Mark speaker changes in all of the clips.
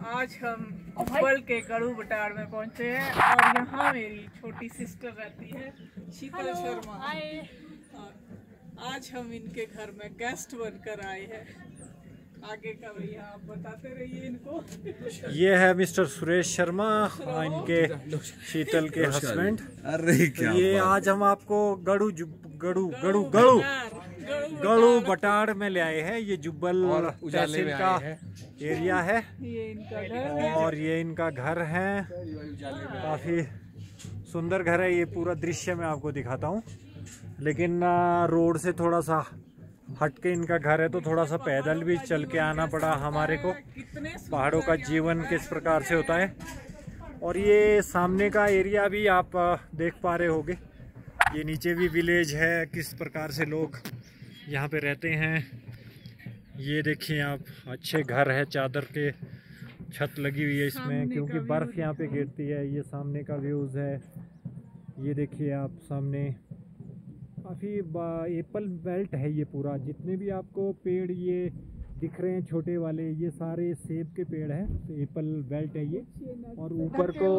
Speaker 1: आज हम उब्बल के कड़ू बटार में पहुँचे हैं और यहाँ मेरी छोटी सिस्टर रहती है शीतल शर्मा। और आज हम इनके घर में गेस्ट बनकर आए हैं। आगे का भैया आप बताते रहिए इनको।
Speaker 2: ये है मिस्टर सुरेश शर्मा हाँ, इनके शीतल के हस्बैंड
Speaker 3: अरे
Speaker 2: तो ये आज हम आपको गड़ू गड़ू गड़ू गड़ू गड़ू बटाड़ में ले आए हैं। ये जुब्बल तहसील का एरिया है।
Speaker 1: ये इनका घर
Speaker 2: और ये इनका घर है। काफ़ी सुंदर घर है। ये पूरा दृश्य मैं आपको दिखाता हूँ। लेकिन रोड से थोड़ा सा हट के इनका घर है तो थोड़ा सा पैदल भी चल के आना पड़ा हमारे को। पहाड़ों का जीवन किस प्रकार से होता है। और ये सामने का एरिया भी आप देख पा रहे होगे। ये नीचे भी विलेज है। किस प्रकार से लोग यहाँ पे रहते हैं। ये देखिए आप अच्छे घर है चादर के छत लगी हुई है इसमें क्योंकि बर्फ़ यहाँ पे गिरती है ये सामने का व्यूज़ है। ये देखिए आप सामने काफ़ी एप्पल बेल्ट है ये पूरा। जितने भी आपको पेड़ ये दिख रहे हैं छोटे वाले ये सारे सेब के पेड़ हैं तो एप्पल बेल्ट है ये। और ऊपर को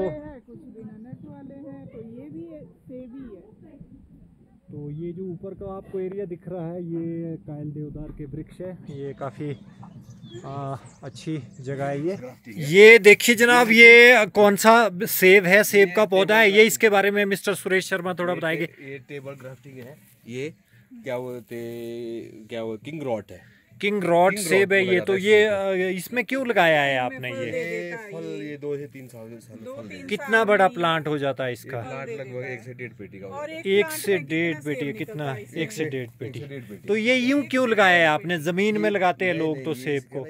Speaker 1: कुछ बिना नेट वाले हैं तो ये भी सेब ही है।
Speaker 2: तो ये जो ऊपर का आपको एरिया दिख रहा है ये कायल देवदार के वृक्ष है। ये काफ़ी आ, अच्छी जगह है ये। ये देखिए जनाब ये कौन सा सेब है? सेब का पौधा है। ये इसके बारे में मिस्टर सुरेश शर्मा थोड़ा बताएँगे।
Speaker 3: ये टेबल ग्राफ्टिंग है। ये क्या बोलते क्या वो किंग रॉट है।
Speaker 2: किंग रॉड सेब है ये तो ये इसमें क्यों लगाया है आपने ये?
Speaker 3: फल ये। दो से तीन साल में
Speaker 2: कितना बड़ा प्लांट हो जाता है इसका?
Speaker 3: प्लांट लगभग एक से डेढ़ पेटी का।
Speaker 1: एक
Speaker 2: से डेढ़
Speaker 1: कितना
Speaker 2: पेटी कितना? एक से डेढ़ पेटी। तो ये यूँ क्यों लगाया है आपने? ज़मीन में लगाते हैं लोग तो सेब को।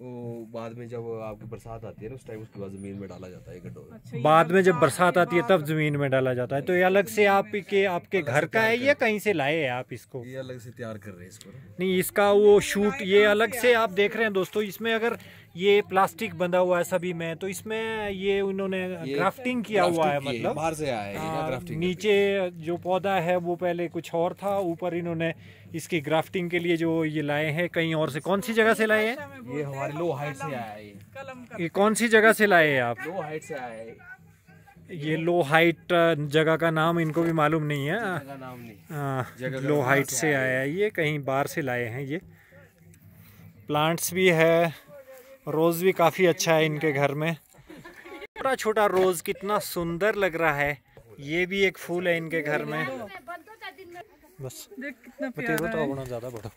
Speaker 3: वो बाद में जब आपकी बरसात आती है ना उस टाइम उसके बाद ज़मीन में डाला जाता है गड्ढों में।
Speaker 1: अच्छा,
Speaker 2: बाद में जब
Speaker 1: बरसात
Speaker 2: बरसात आती है तब ज़मीन में डाला जाता है। तो ये अलग से आपके आपके घर का है या कहीं से लाए हैं आप इसको?
Speaker 3: ये अलग से तैयार कर रहे हैं इसको
Speaker 2: नहीं इसका वो शूट ये अलग से आप देख रहे हैं दोस्तों इसमें अगर ये प्लास्टिक बंधा हुआ है सभी में तो इसमें ये उन्होंने ग्राफ्टिंग किया हुआ है मतलब।
Speaker 3: बाहर से आया है
Speaker 2: हाँ, नीचे जो पौधा है वो पहले कुछ और था ऊपर इन्होंने इसकी ग्राफ्टिंग के लिए जो ये लाए हैं कहीं और से कौन सी जगह से लाए हैं?
Speaker 3: ये हमारे लो हाइट से आया है। ये
Speaker 2: कौन सी जगह से लाए हैं आप?
Speaker 3: लो हाइट से आया है।
Speaker 2: ये लो हाइट जगह का नाम इनको भी मालूम नहीं है।
Speaker 3: नाम नहीं।
Speaker 2: हाँ,
Speaker 3: जगह का
Speaker 2: लो हाइट
Speaker 3: से
Speaker 2: आया है। ये कहीं बाहर से लाए हैं ये। प्लांट्स भी है रोज़ भी काफ़ी अच्छा है इनके घर में। छोटा छोटा रोज़ कितना सुंदर लग रहा है। ये भी एक फूल है इनके घर में। बस
Speaker 1: देख कितना प्यारा
Speaker 2: तो
Speaker 1: है।
Speaker 2: ज़्यादा बड़ा।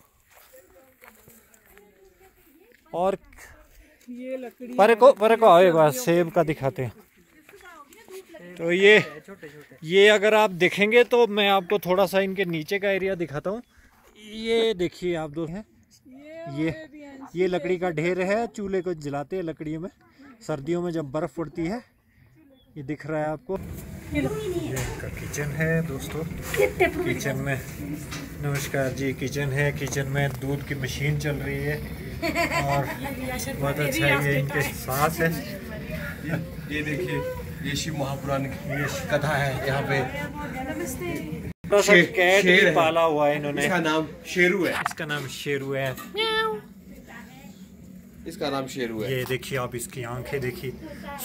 Speaker 2: और
Speaker 1: ये लकड़ी
Speaker 2: परे को परे को आओ एक बार सेब का दिखाते हैं। तो ये ये अगर आप देखेंगे तो मैं आपको थोड़ा सा इनके नीचे का एरिया दिखाता हूँ। ये देखिए आप दो हैं। ये ये लकड़ी का ढेर है चूल्हे को जलाते हैं लकड़ियों में। सर्दियों में जब बर्फ़ पड़ती है ये दिख रहा है आपको। ये इनका किचन है दोस्तों। किचन में नमस्कार जी किचन है। किचन में दूध की मशीन चल रही है। और बहुत अच्छा ये इनके सास है।
Speaker 3: ये ये देखिए ये शिव महापुराण की ये कथा है यहाँ पे। शेर- शेर
Speaker 2: पाला हुआ है इन्होंने।
Speaker 3: इसका नाम शेरू है।
Speaker 2: इसका नाम शेरू है।
Speaker 3: इसका नाम शेरू है।
Speaker 2: ये देखिए आप इसकी आँखें देखिए।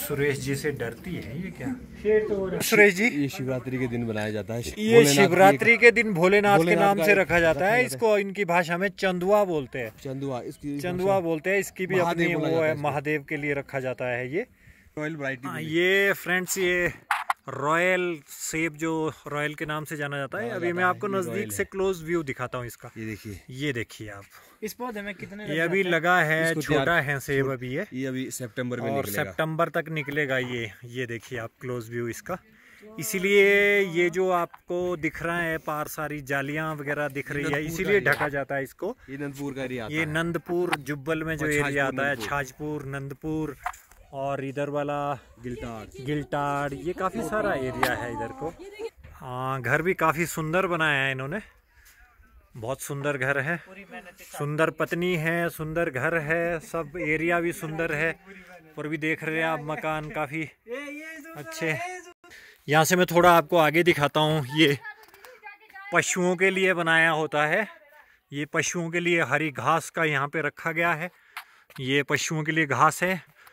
Speaker 2: सुरेश जी से डरती है ये क्या? सुरेश जी।
Speaker 3: ये शिवरात्रि के दिन बनाया जाता है।
Speaker 2: ये शिवरात्रि के दिन भोलेनाथ के नाम से रखा जाता है। इसको इनकी भाषा में चंदुआ बोलते हैं।
Speaker 3: चंदुआ इसकी
Speaker 2: चंदुआ बोलते हैं। इसकी भी अपनी वो
Speaker 3: है
Speaker 2: है महादेव के लिए रखा जाता है ये।
Speaker 3: रॉयल वैरायटी
Speaker 2: हाँ, ये फ्रेंड्स ये रॉयल सेब जो रॉयल के नाम से जाना जाता है अभी मैं आपको नज़दीक से क्लोज व्यू दिखाता हूँ इसका।
Speaker 3: ये देखिए।
Speaker 2: ये देखिए आप।
Speaker 4: इस पौधे में कितने
Speaker 2: ये अभी लगा है छोटा है सेब अभी ये।
Speaker 3: ये अभी सितंबर में
Speaker 2: और सितंबर तक निकलेगा ये। ये देखिए आप क्लोज व्यू इसका। इसीलिए ये जो आपको दिख रहा है पार सारी जालियाँ वगैरह दिख रही है इसीलिए ढका जाता है इसको।
Speaker 3: ये नंदपुर का एरिया
Speaker 2: ये नंदपुर जुब्बल में जो एरिया आता है छाजपुर नंदपुर और इधर वाला
Speaker 3: गिलटार
Speaker 2: गिलटाड़ ये काफ़ी सारा एरिया है इधर को। हाँ घर भी काफ़ी सुंदर बनाया है इन्होंने। बहुत सुंदर घर है। सुंदर पत्नी है सुंदर घर है सब एरिया भी सुंदर है। और भी देख रहे हैं आप मकान काफ़ी अच्छे यहाँ से मैं थोड़ा आपको आगे दिखाता हूँ। ये पशुओं के लिए बनाया होता है। ये पशुओं के लिए हरी घास का यहाँ पे रखा गया है। ये पशुओं के लिए घास है।